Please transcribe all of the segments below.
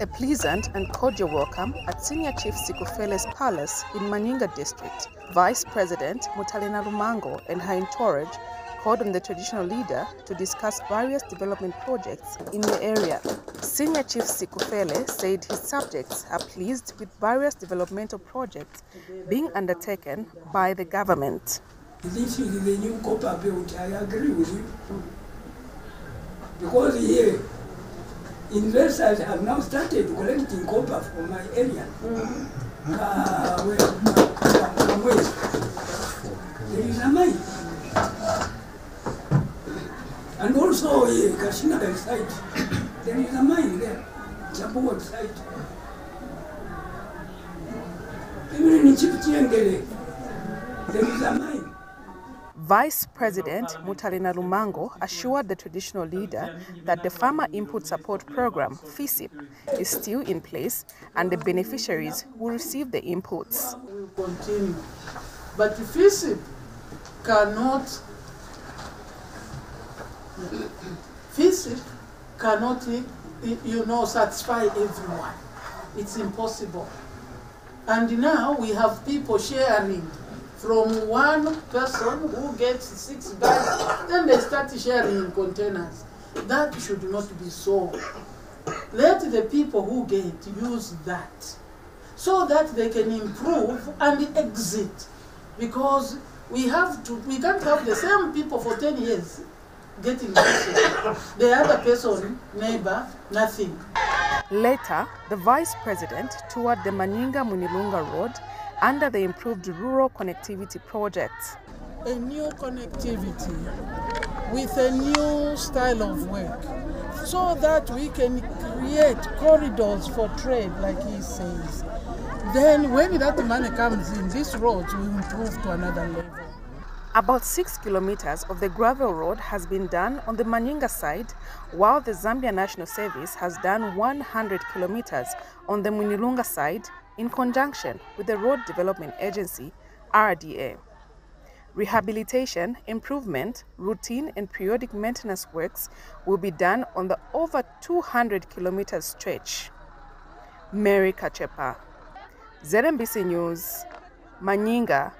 A pleasant and cordial welcome at Senior Chief Sikufele's palace in Manyinga district. Vice President Mutale Nalumango and her entourage called on the traditional leader to discuss various development projects in the area. Senior Chief Sikufele said his subjects are pleased with various developmental projects being undertaken by the government. This is the new copper. I agree with you. Because here, investors have now started collecting copper from my area. Uh, where. There is a mine. And also here, Kashinaga site. There is a mine there. Chabuwa site. Even in Chipchiangele, there is a mine. Vice President Mutale Nalumango assured the traditional leader that the Farmer Input Support Program, FISP, is still in place and the beneficiaries will receive the inputs. will continue. But FISP cannot, FISP cannot, you know, satisfy everyone. It's impossible. And now we have people sharing from one person who gets six bags, then they start sharing in containers. That should not be so. Let the people who get use that so that they can improve and exit. Because we have to, we can't have the same people for 10 years getting the other person, neighbor, nothing. Later, the Vice President toured the Manyinga Mwinilunga Road under the improved rural connectivity project. A new connectivity with a new style of work so that we can create corridors for trade, like he says. Then, when that money comes in, these roads will improve to another level. About six kilometers of the gravel road has been done on the Manyinga side, while the Zambia National Service has done 100 kilometers on the Mwinilunga side in conjunction with the Road Development Agency, RDA. Rehabilitation, improvement, routine and periodic maintenance works will be done on the over 200 kilometer stretch. Mary Kachepa, ZNBC News, Manyinga,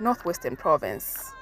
Northwestern Province.